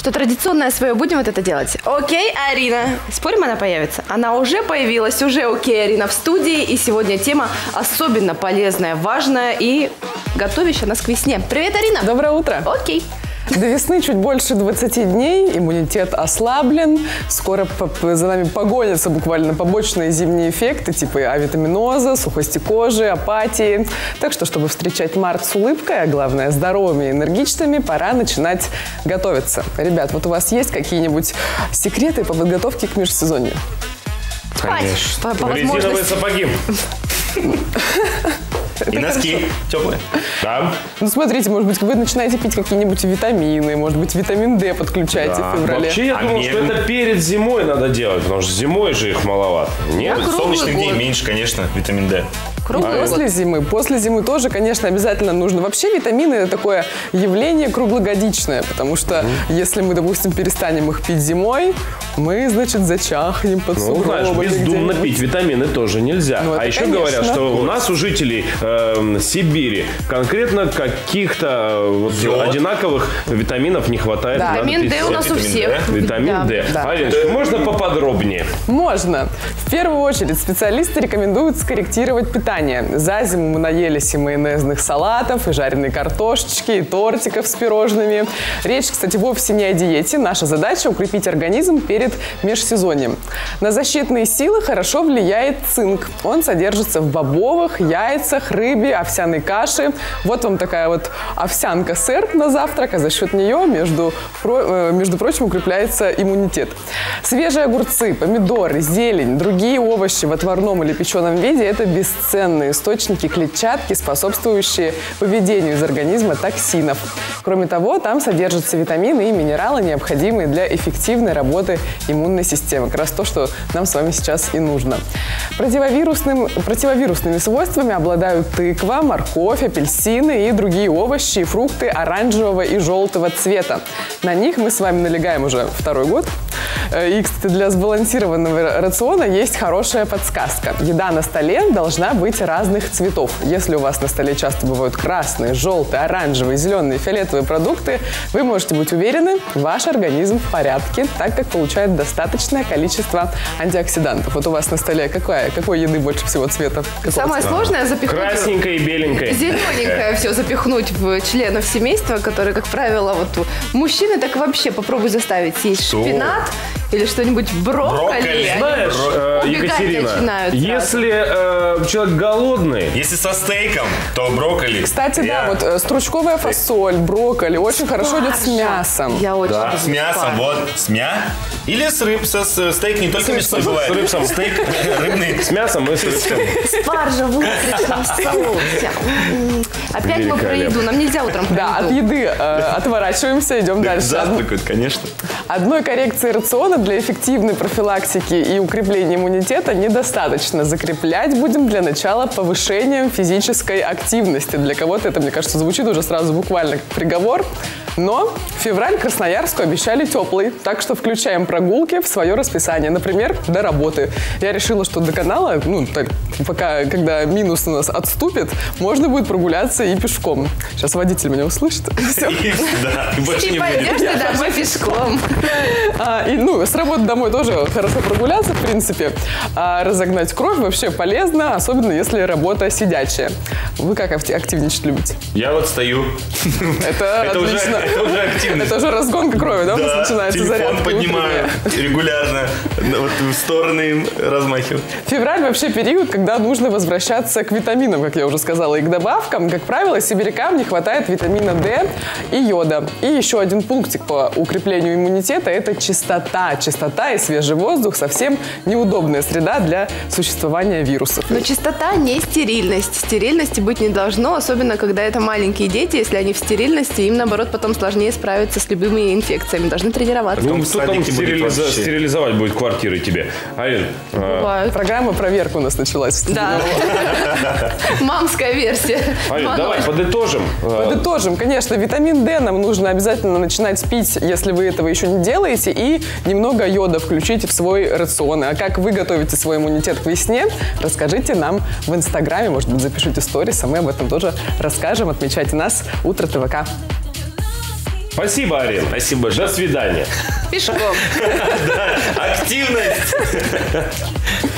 что традиционное свое будем вот это делать. Окей, Арина. Спорим, она появится? Она уже появилась, уже окей, Арина в студии. И сегодня тема особенно полезная, важная и готовящая нас к весне. Привет, Арина. Доброе утро. Окей. До весны чуть больше 20 дней, иммунитет ослаблен, скоро за нами погонятся буквально побочные зимние эффекты, типа авитаминоза, сухости кожи, апатии. Так что, чтобы встречать март с улыбкой, а главное здоровыми и энергичными, пора начинать готовиться. Ребят, вот у вас есть какие-нибудь секреты по подготовке к межсезонью? Конечно. По, по Резиновые сапоги. И носки теплые. Да. Ну, смотрите, может быть, вы начинаете пить какие-нибудь витамины, может быть, витамин D подключаете в феврале. Вообще, я а думал, мне... что это перед зимой надо делать, потому что зимой же их маловато. Нет, солнечных дней меньше, конечно, витамин D. Круглый после год. зимы. После зимы тоже, конечно, обязательно нужно. Вообще витамины это такое явление круглогодичное, потому что угу. если мы, допустим, перестанем их пить зимой, мы, значит, зачахнем под ну, знаешь, бездумно пить витамины тоже нельзя. Ну, а еще конечно. говорят, что у нас у жителей э, Сибири конкретно каких-то э, вот, одинаковых витаминов не хватает. Да. Витамин D у нас у всех. Витамин D. Да. Ариночка, можно поподробнее? Можно. В первую очередь специалисты рекомендуют скорректировать питание. За зиму мы наелись и майонезных салатов, и жареной картошечки, и тортиков с пирожными. Речь, кстати, вовсе не о диете. Наша задача – укрепить организм перед межсезоньем. На защитные силы хорошо влияет цинк. Он содержится в бобовых, яйцах, рыбе, овсяной каше. Вот вам такая вот овсянка-сыр на завтрак, а за счет нее, между, э, между прочим, укрепляется иммунитет. Свежие огурцы, помидоры, зелень, другие овощи в отварном или печеном виде – это бесценные ценные источники клетчатки, способствующие выведению из организма токсинов. Кроме того, там содержатся витамины и минералы, необходимые для эффективной работы иммунной системы. Как раз то, что нам с вами сейчас и нужно. Противовирусным, противовирусными свойствами обладают тыква, морковь, апельсины и другие овощи и фрукты оранжевого и желтого цвета. На них мы с вами налегаем уже второй год. Э, и, кстати, для сбалансированного рациона есть хорошая подсказка. Еда на столе должна быть разных цветов. Если у вас на столе часто бывают красные, желтые, оранжевые, зеленые, фиолетовые продукты, вы можете быть уверены, ваш организм в порядке, так как получает достаточное количество антиоксидантов. Вот у вас на столе какая, какой еды больше всего цвета? Какого Самое цвета? сложное запихнуть... Красненькое и беленькое. Зелененькое все запихнуть в членов семейства, которые, как правило, вот мужчины так вообще попробуй заставить съесть Что? шпинат или что-нибудь брокколи. брокколи. Знаешь, э, Екатерина, если э, человек голодный... Если со стейком, то брокколи. Кстати, я... да, вот э, стручковая фасоль, брокколи очень хорошо идет с мясом. Я очень да. С мясом, вот, с мя. Или с рыб, со, с, стейк не только мясной бывает. С рыбсом. Стейк рыбный. С мясом и с рыбсом. Спаржа в утречном соусе. Опять мы про еду, нам нельзя утром Да, от еды отворачиваемся, идем дальше. Завтракают, конечно. Одной коррекции рациона для эффективной профилактики и укрепления иммунитета недостаточно. Закреплять будем для начала повышением физической активности. Для кого-то это, мне кажется, звучит уже сразу буквально как приговор. Но февраль Красноярску обещали теплый, так что включаем прогулки в свое расписание. Например, до работы. Я решила, что до канала, ну, так, пока, когда минус у нас отступит, можно будет прогуляться и пешком. Сейчас водитель меня услышит. Да, и больше не пойдешь ты домой пешком. А, и, ну, с работы домой тоже хорошо прогуляться, в принципе. А разогнать кровь вообще полезно, особенно если работа сидячая. Вы как активничать любите? Я вот стою. Это, это отлично. Это уже активность. Это уже разгонка крови, да? Да, начинается телефон поднимаю регулярно, вот в стороны размахиваю. Февраль вообще период, когда нужно возвращаться к витаминам, как я уже сказала, и к добавкам. Как правило, сибирякам не хватает витамина D и йода. И еще один пунктик по укреплению иммунитета – это чистота. Чистота и свежий воздух – совсем неудобная среда для существования вирусов. Но чистота не стерильность. Стерильности быть не должно, особенно когда это маленькие дети. Если они в стерильности, им, наоборот, потом сложнее справиться с любыми инфекциями. Должны тренироваться. Ну, кто там стерилиза- стерилизовать будет квартиры тебе? Арин, а... Программа проверка у нас началась. Да. Мамская версия. Арин, давай подытожим. Подытожим, конечно. Витамин D нам нужно обязательно начинать пить, если вы этого еще не делаете, и немного йода включите в свой рацион. А как вы готовите свой иммунитет к весне, расскажите нам в Инстаграме, может быть, запишите сторис, а мы об этом тоже расскажем. Отмечайте нас. Утро ТВК. Спасибо, Арин. Спасибо большое. До свидания. Пешком. Активность.